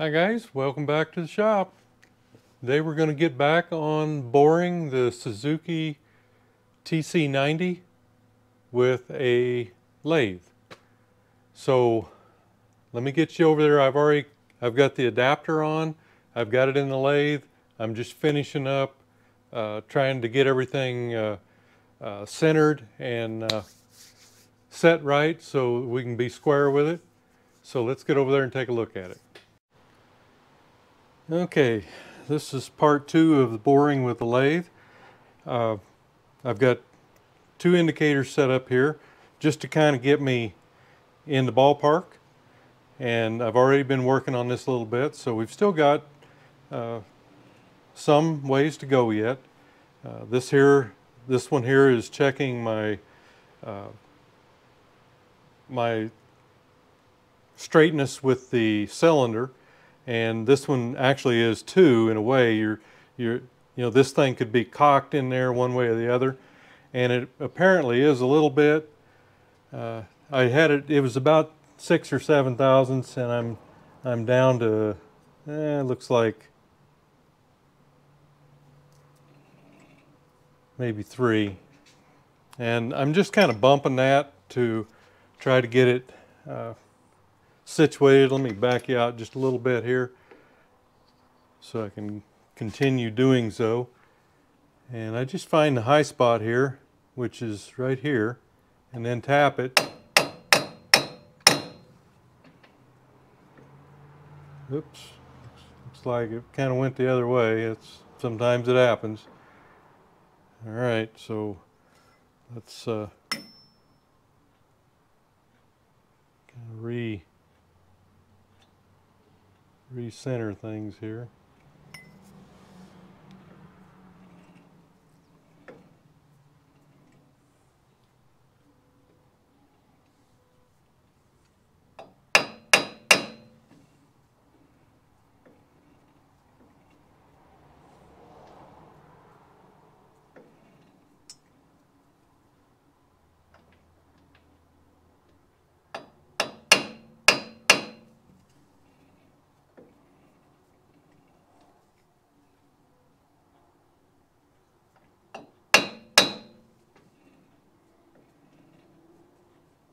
Hi guys, welcome back to the shop. Today we're going to get back on boring the Suzuki TC90 with a lathe. So let me get you over there. I've already, I've got the adapter on. I've got it in the lathe. I'm just finishing up, uh, trying to get everything uh, uh, centered and uh, set right so we can be square with it. So let's get over there and take a look at it. Okay, this is part two of the boring with the lathe. Uh, I've got two indicators set up here just to kind of get me in the ballpark. And I've already been working on this a little bit, so we've still got uh, some ways to go yet. Uh, this here, this one here is checking my uh, my straightness with the cylinder and this one actually is too in a way. You're you're you know this thing could be cocked in there one way or the other. And it apparently is a little bit uh, I had it it was about six or seven thousandths and I'm I'm down to eh, looks like maybe three. And I'm just kind of bumping that to try to get it uh, situated. Let me back you out just a little bit here so I can continue doing so. And I just find the high spot here, which is right here, and then tap it. Oops, looks like it kind of went the other way. It's Sometimes it happens. All right, so let's uh, kind of re recenter things here.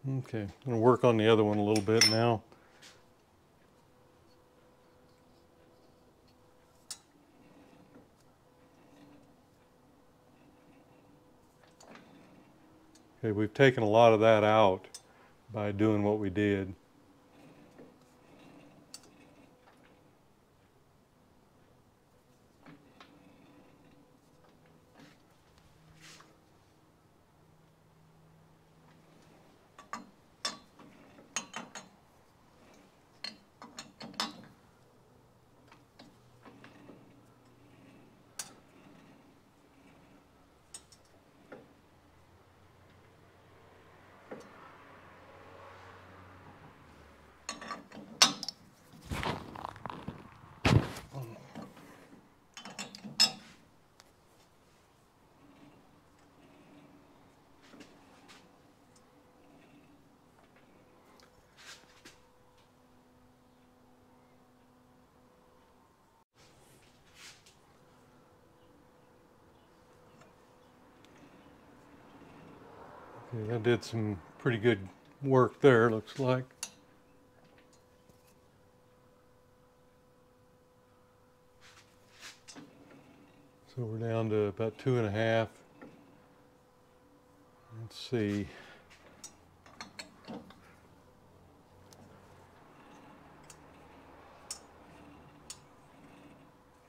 Okay, I'm going to work on the other one a little bit now. Okay, we've taken a lot of that out by doing what we did. I did some pretty good work there, looks like. So we're down to about two and a half. Let's see.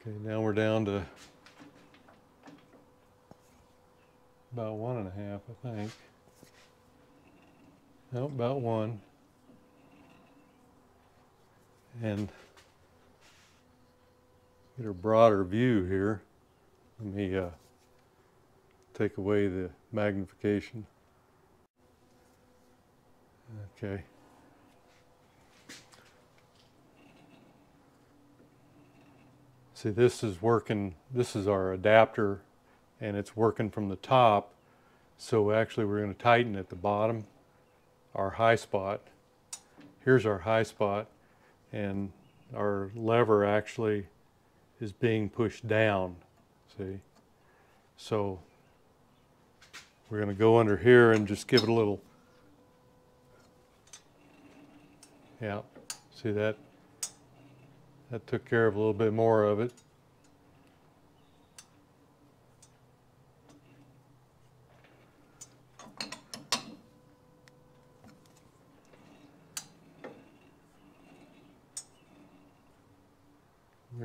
Okay, now we're down to about one and a half, I think. About one. And get a broader view here. Let me uh, take away the magnification. Okay. See, this is working, this is our adapter, and it's working from the top. So actually we're going to tighten at the bottom our high spot. Here's our high spot and our lever actually is being pushed down. See? So we're going to go under here and just give it a little. Yeah, see that? That took care of a little bit more of it.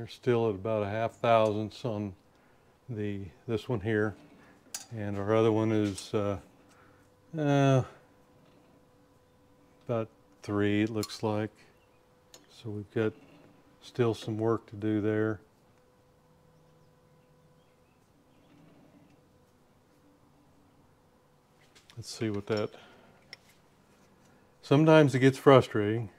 We're still at about a half thousandths on the this one here, and our other one is uh, uh, about three. It looks like. So we've got still some work to do there. Let's see what that. Sometimes it gets frustrating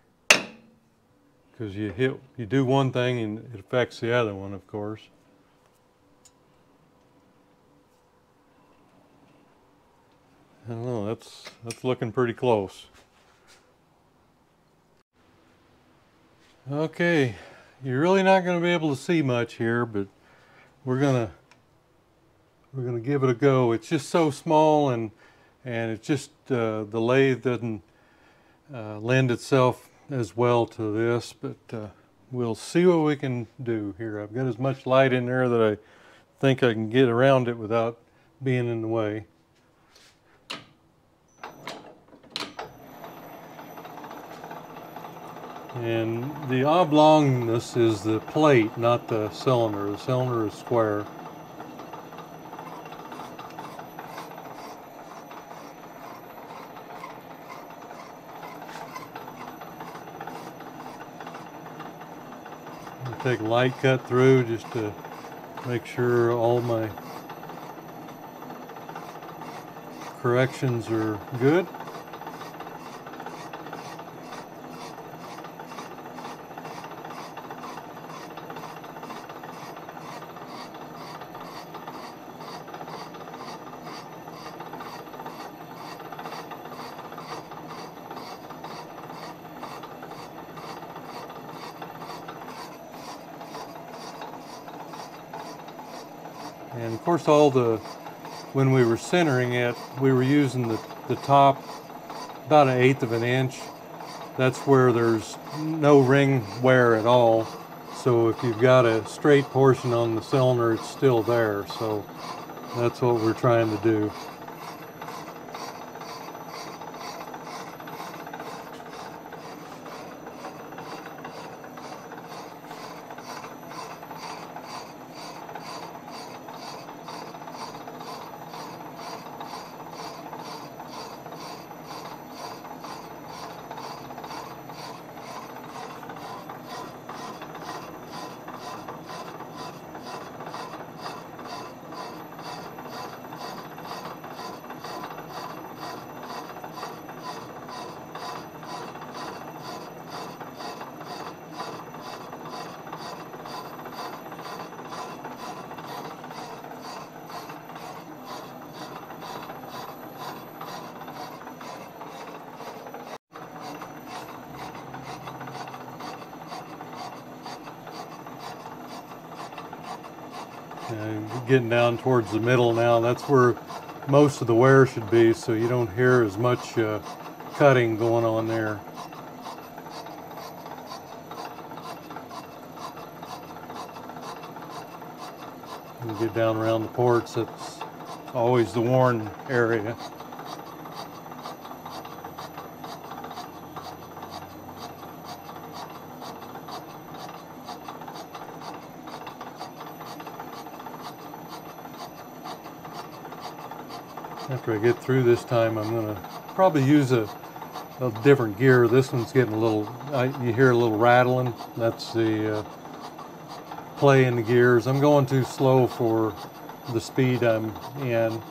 because you hit you do one thing and it affects the other one of course. I don't know that's that's looking pretty close. Okay you're really not going to be able to see much here but we're gonna we're gonna give it a go. It's just so small and and it's just uh, the lathe doesn't uh, lend itself as well to this, but uh, we'll see what we can do here. I've got as much light in there that I think I can get around it without being in the way. And the oblongness is the plate, not the cylinder. The cylinder is square. Take a light cut through just to make sure all my corrections are good. Course all the, when we were centering it, we were using the, the top about an eighth of an inch. That's where there's no ring wear at all. So if you've got a straight portion on the cylinder, it's still there. So that's what we're trying to do. Uh, getting down towards the middle now, that's where most of the wear should be, so you don't hear as much uh, cutting going on there. You get down around the ports, it's always the worn area. Through this time, I'm going to probably use a, a, different gear. This one's getting a little, I, you hear a little rattling. That's the uh, play in the gears. I'm going too slow for the speed I'm in.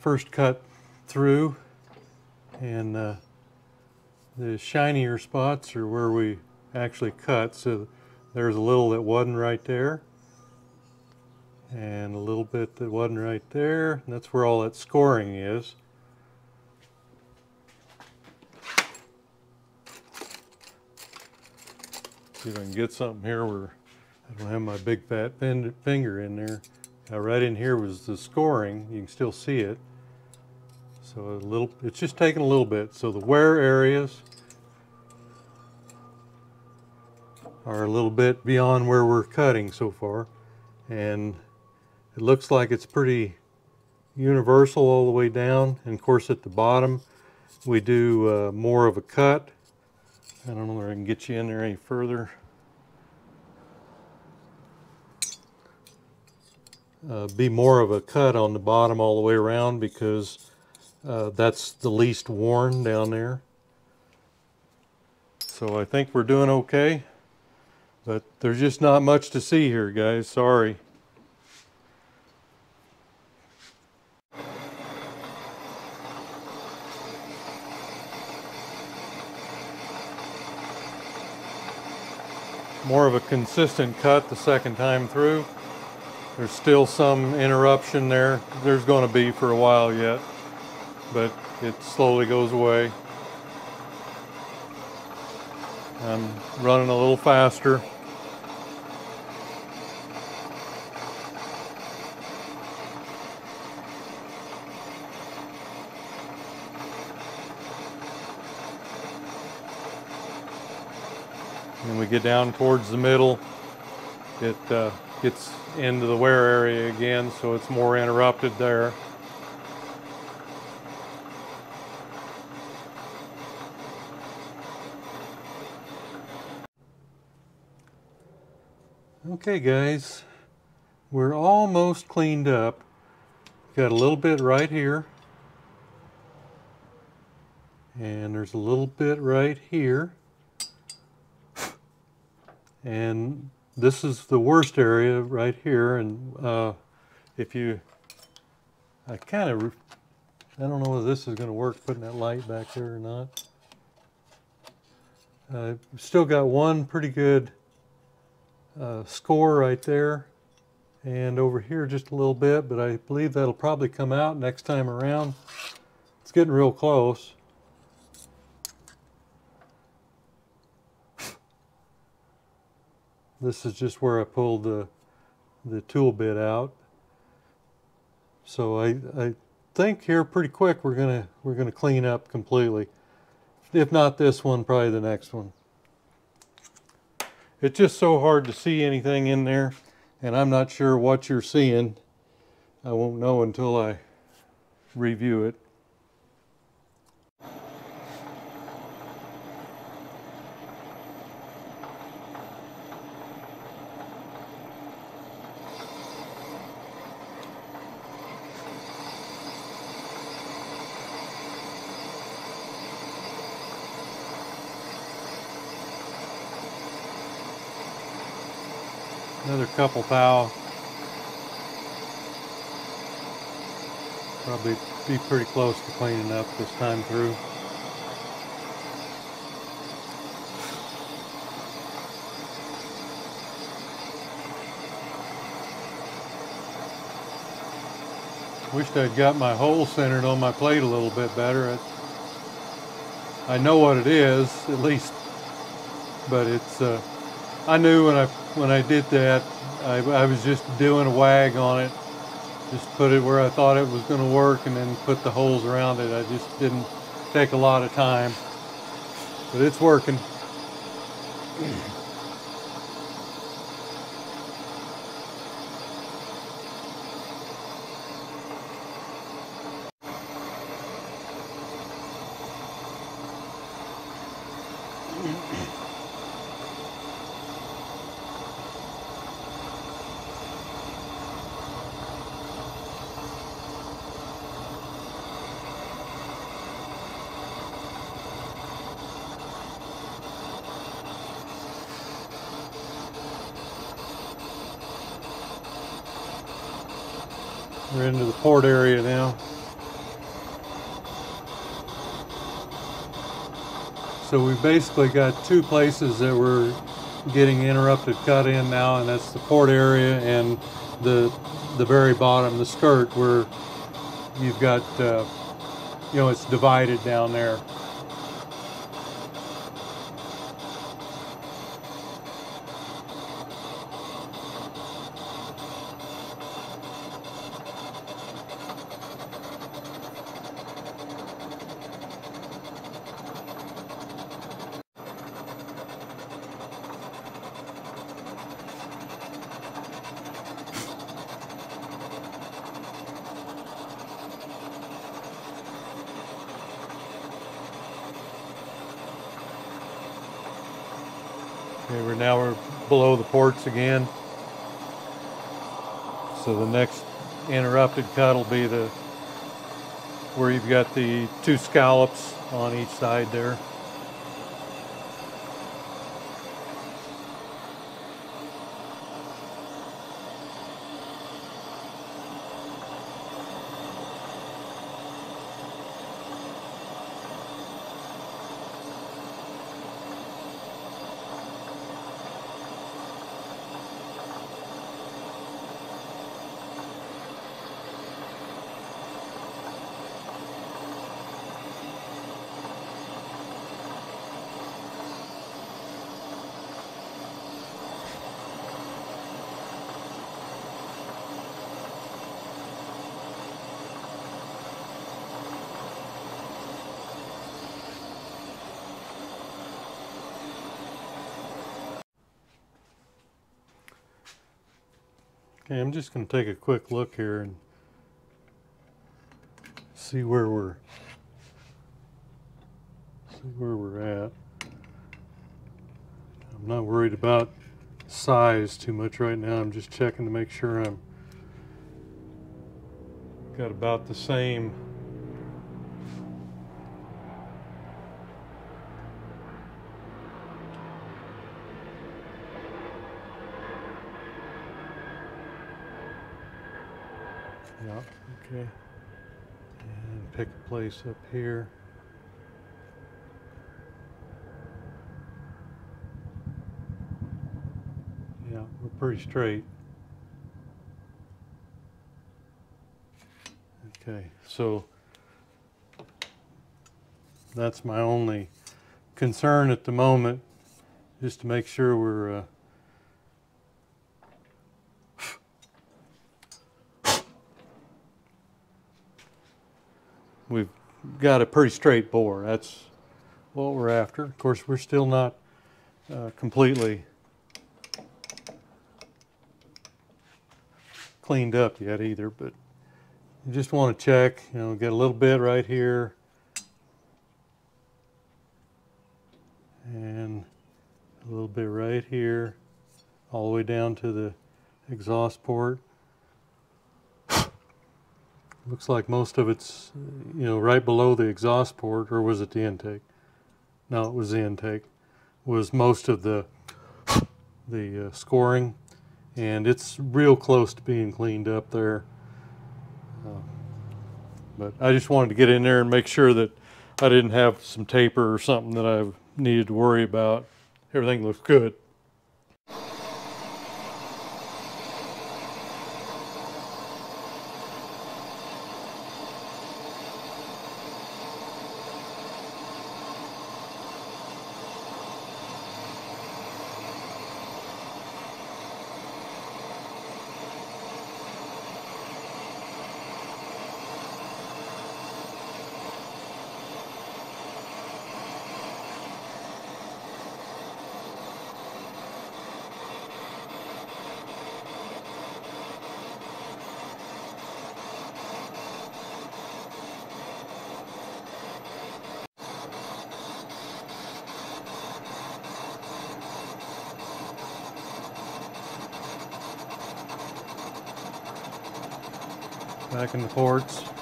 First cut through and uh, the shinier spots are where we actually cut so there's a little that wasn't right there and a little bit that wasn't right there and that's where all that scoring is. See if I can get something here where I don't have my big fat finger in there now right in here was the scoring. You can still see it. So a little, it's just taking a little bit. So the wear areas are a little bit beyond where we're cutting so far. And it looks like it's pretty universal all the way down. And of course at the bottom, we do uh, more of a cut. I don't know where I can get you in there any further. Uh, be more of a cut on the bottom all the way around because uh, that's the least worn down there. So I think we're doing okay, but there's just not much to see here, guys. Sorry. More of a consistent cut the second time through. There's still some interruption there. There's going to be for a while yet, but it slowly goes away. I'm running a little faster. And we get down towards the middle, it uh, gets into the wear area again, so it's more interrupted there. Okay guys, we're almost cleaned up. Got a little bit right here. And there's a little bit right here. And this is the worst area right here and uh, if you I kind of I don't know whether this is going to work putting that light back there or not. Uh, still got one pretty good uh, score right there and over here just a little bit but I believe that'll probably come out next time around. It's getting real close This is just where I pulled the, the tool bit out. So I, I think here pretty quick we're gonna we're gonna clean up completely. If not this one, probably the next one. It's just so hard to see anything in there and I'm not sure what you're seeing. I won't know until I review it. Another couple thou. Probably be pretty close to cleaning up this time through. Wished I'd got my hole centered on my plate a little bit better. I know what it is, at least, but it's, uh, I knew when I when I did that, I, I was just doing a wag on it. Just put it where I thought it was going to work and then put the holes around it. I just didn't take a lot of time. But it's working. Basically got two places that we're getting interrupted cut in now, and that's the port area and the the very bottom, the skirt, where you've got, uh, you know, it's divided down there. Okay, we're now we're below the ports again. So the next interrupted cut will be the where you've got the two scallops on each side there. Okay, I'm just going to take a quick look here and see where we're see where we're at. I'm not worried about size too much right now. I'm just checking to make sure I'm got about the same Yeah, okay. And pick a place up here. Yeah, we're pretty straight. Okay, so that's my only concern at the moment, just to make sure we're uh, we've got a pretty straight bore. That's what we're after. Of course, we're still not uh, completely cleaned up yet either, but you just want to check, you know, get a little bit right here. And a little bit right here, all the way down to the exhaust port. Looks like most of it's, you know, right below the exhaust port, or was it the intake? No, it was the intake. Was most of the the uh, scoring, and it's real close to being cleaned up there. Uh, but I just wanted to get in there and make sure that I didn't have some taper or something that I needed to worry about. Everything looks good. In the ports.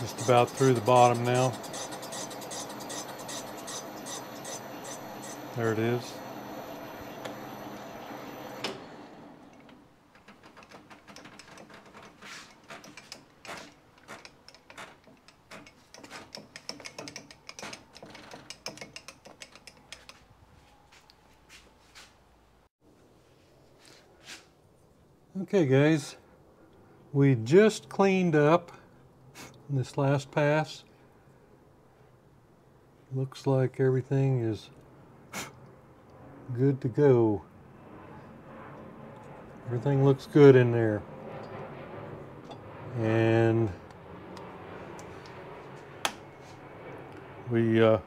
Just about through the bottom now. There it is. Okay guys, we just cleaned up this last pass. Looks like everything is good to go. Everything looks good in there. And we uh,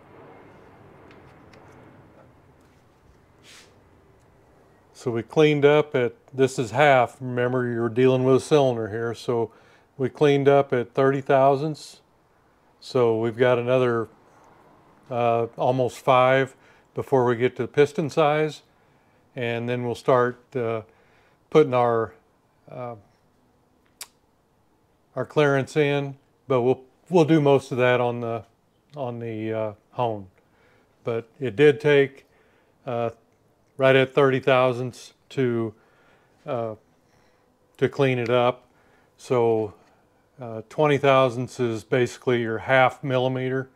So we cleaned up at, this is half, remember you're dealing with a cylinder here, so we cleaned up at 30 thousandths. So we've got another uh, almost five before we get to the piston size. And then we'll start uh, putting our uh, our clearance in, but we'll we'll do most of that on the on the uh, hone. But it did take uh, right at 30 thousandths to uh, to clean it up. So uh, 20 thousandths is basically your half millimeter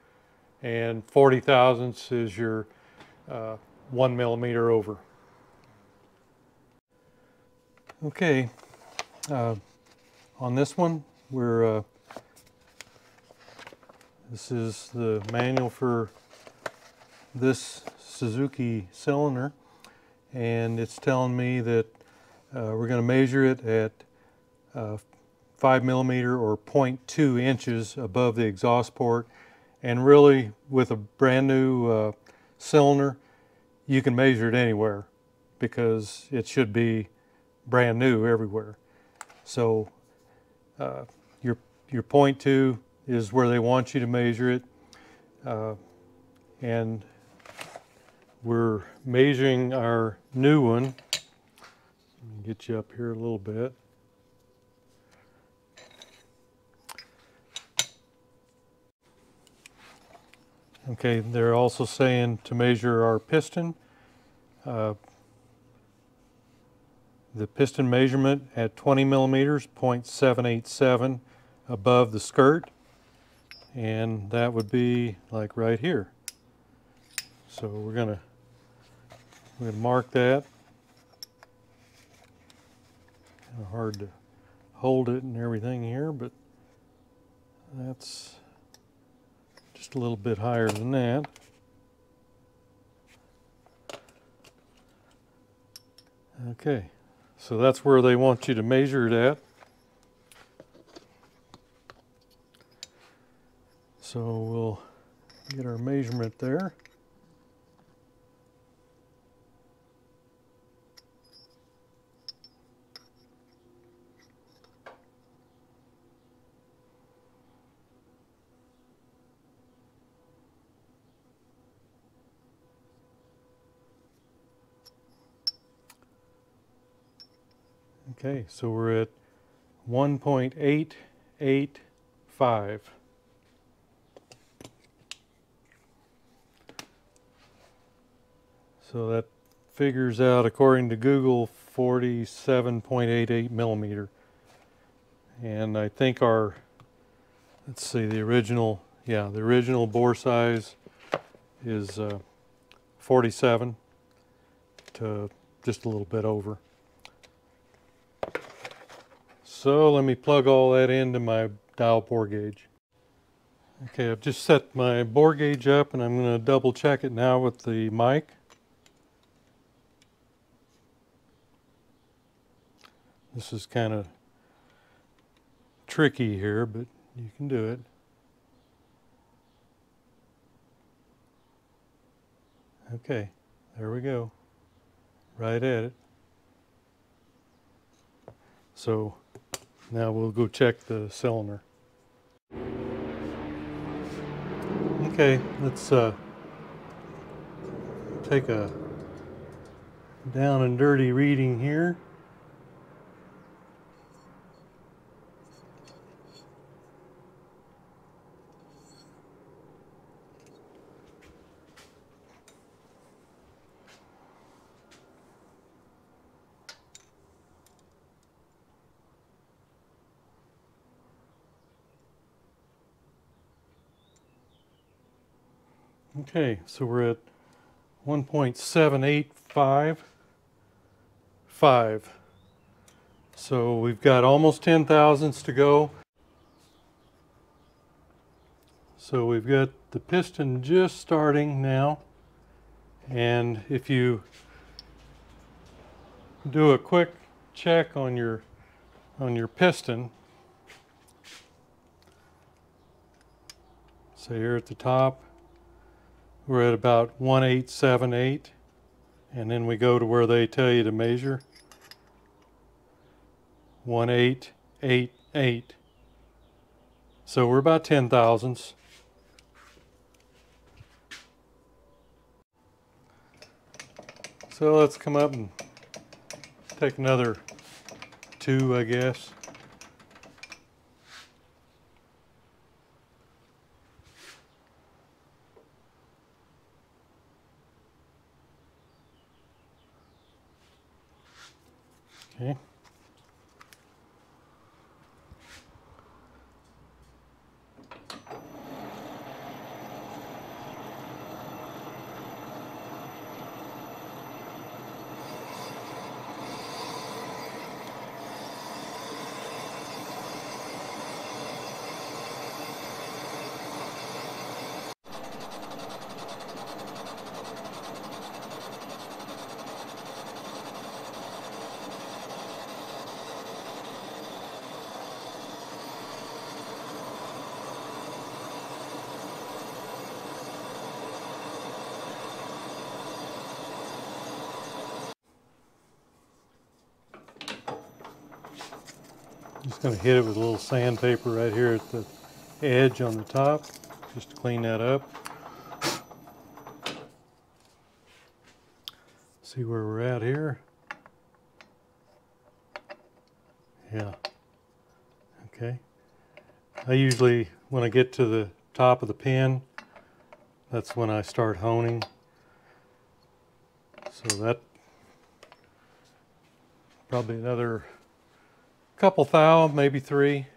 and 40 thousandths is your uh, one millimeter over. Okay, uh, on this one, we're, uh, this is the manual for this Suzuki cylinder and it's telling me that uh, we're going to measure it at 5 millimeter or 0.2 inches above the exhaust port and really with a brand new uh, cylinder you can measure it anywhere because it should be brand new everywhere so uh, your your 0.2 is where they want you to measure it uh, and we're measuring our new one. Let me get you up here a little bit. Okay, they're also saying to measure our piston. Uh, the piston measurement at 20 millimeters, 0.787 above the skirt. And that would be like right here. So we're to we're to mark that. Kind of hard to hold it and everything here, but that's just a little bit higher than that. Okay, so that's where they want you to measure it at. So we'll get our measurement there. Okay, so we're at 1.885. So that figures out, according to Google, 47.88 millimeter. And I think our, let's see, the original, yeah, the original bore size is uh, 47 to just a little bit over. So let me plug all that into my dial bore gauge. Okay, I've just set my bore gauge up and I'm going to double check it now with the mic. This is kind of tricky here, but you can do it. Okay, there we go. Right at it. So now we'll go check the cylinder. Okay, let's uh, take a down and dirty reading here. Okay, so we're at 1.785. 5. So we've got almost 10 thousandths to go. So we've got the piston just starting now. And if you do a quick check on your on your piston, so here at the top, we're at about 1878 and then we go to where they tell you to measure. 1888 so we're about 10 thousandths. So let's come up and take another two I guess Okay. Just going to hit it with a little sandpaper right here at the edge on the top, just to clean that up. See where we're at here. Yeah. Okay. I usually, when I get to the top of the pin, that's when I start honing. So that probably another couple thou, maybe three.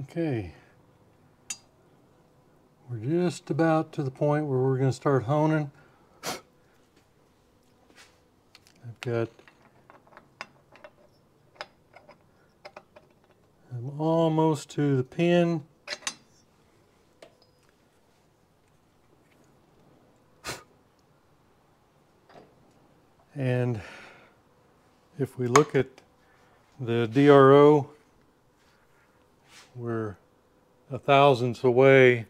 Okay. We're just about to the point where we're going to start honing. I've got I'm almost to the pin. And if we look at the DRO, we're a thousandths away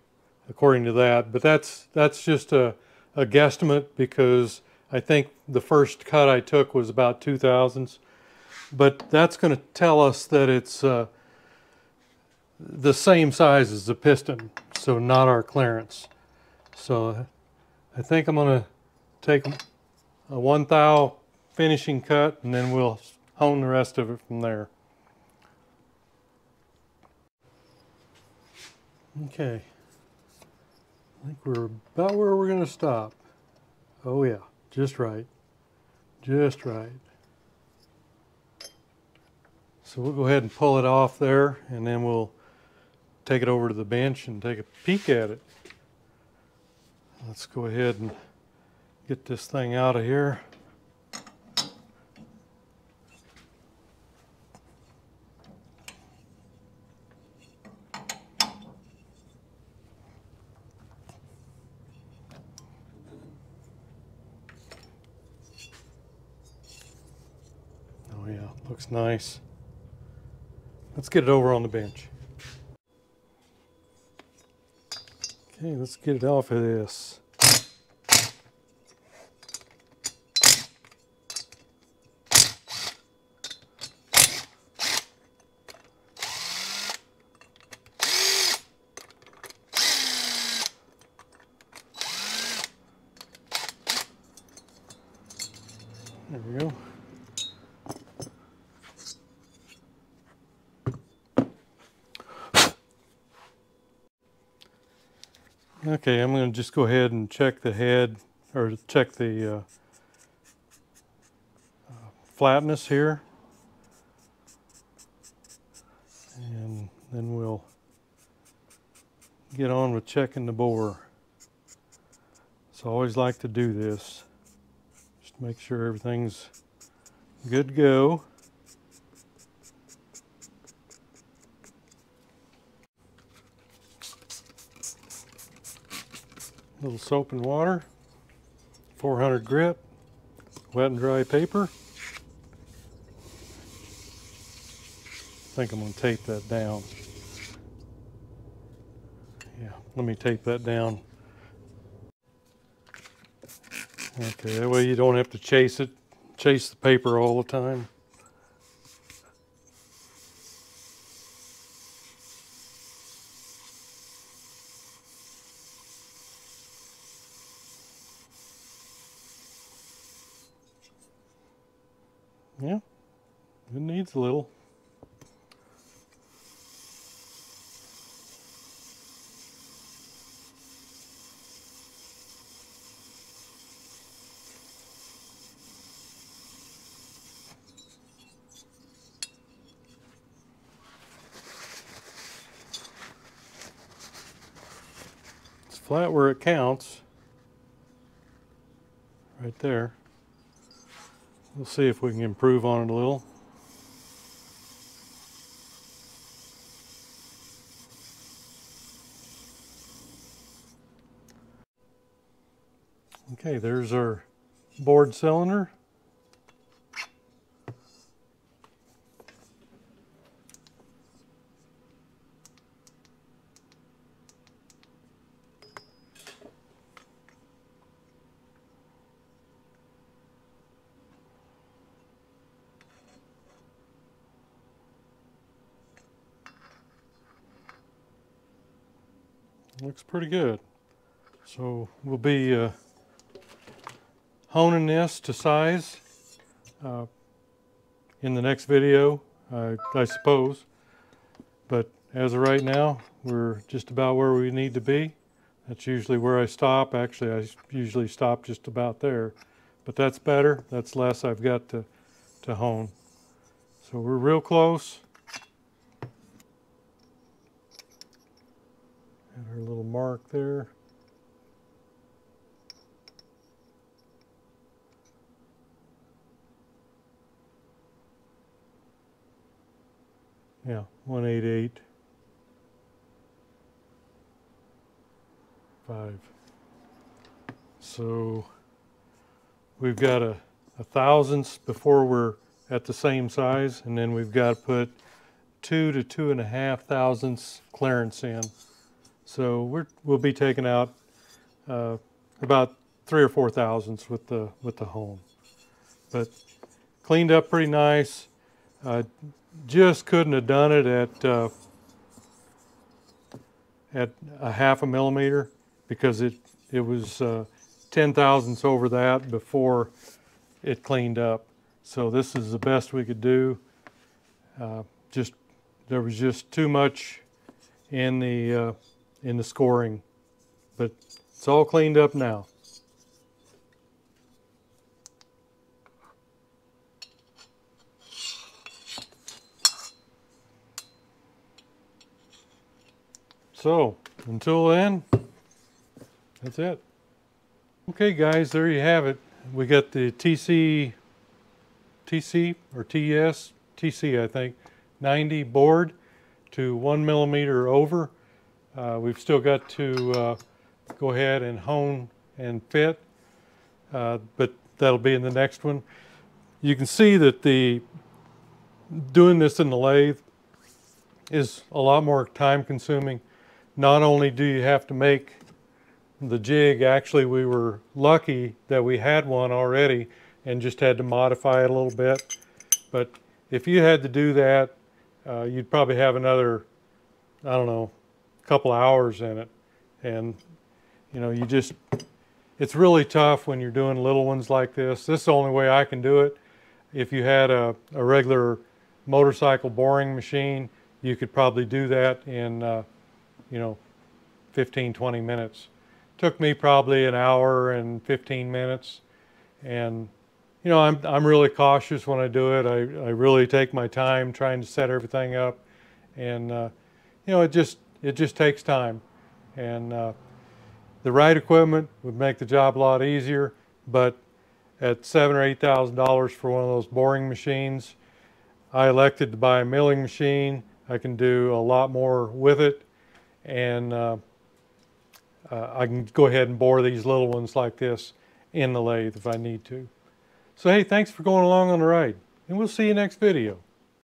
according to that, but that's that's just a, a guesstimate because I think the first cut I took was about two thousandths, but that's going to tell us that it's uh, the same size as the piston, so not our clearance. So I think I'm going to take a one thou finishing cut and then we'll hone the rest of it from there. Okay. I think we're about where we're going to stop. Oh yeah, just right. Just right. So we'll go ahead and pull it off there and then we'll take it over to the bench and take a peek at it. Let's go ahead and get this thing out of here. Looks nice. Let's get it over on the bench. Okay, let's get it off of this. There we go. Okay, I'm going to just go ahead and check the head, or check the uh, uh, flatness here. And then we'll get on with checking the bore. So I always like to do this. Just make sure everything's good to go. Little soap and water, 400 grit, wet and dry paper. I think I'm going to tape that down. Yeah, let me tape that down. Okay, that way you don't have to chase it, chase the paper all the time. Yeah, it needs a little. It's flat where it counts. Right there. We'll see if we can improve on it a little. Okay, there's our bored cylinder. Looks pretty good. So we'll be uh, honing this to size uh, in the next video, uh, I suppose. But as of right now, we're just about where we need to be. That's usually where I stop. Actually, I usually stop just about there. But that's better. That's less I've got to, to hone. So we're real close. And our little mark there. Yeah, 188. 5. So we've got a, a thousandths before we're at the same size, and then we've got to put two to two and a half thousandths clearance in. So we're, we'll be taking out uh, about three or four thousandths with the with the hone, but cleaned up pretty nice. Uh, just couldn't have done it at uh, at a half a millimeter because it it was uh, ten thousandths over that before it cleaned up. So this is the best we could do. Uh, just there was just too much in the uh, in the scoring, but it's all cleaned up now. So until then, that's it. Okay guys, there you have it. We got the TC, TC or TS, TC I think, 90 bored to one millimeter over. Uh, we've still got to uh, go ahead and hone and fit, uh, but that'll be in the next one. You can see that the doing this in the lathe is a lot more time consuming. Not only do you have to make the jig, actually we were lucky that we had one already and just had to modify it a little bit. But if you had to do that, uh, you'd probably have another, I don't know, couple hours in it. And, you know, you just, it's really tough when you're doing little ones like this. This is the only way I can do it. If you had a, a regular motorcycle boring machine, you could probably do that in, uh, you know, 15, 20 minutes. Took me probably an hour and 15 minutes. And, you know, I'm, I'm really cautious when I do it. I, I really take my time trying to set everything up. And, uh, you know, it just, it just takes time. And uh, the right equipment would make the job a lot easier, but at seven or eight thousand dollars for one of those boring machines, I elected to buy a milling machine. I can do a lot more with it, and uh, uh, I can go ahead and bore these little ones like this in the lathe if I need to. So hey, thanks for going along on the ride, and we'll see you next video.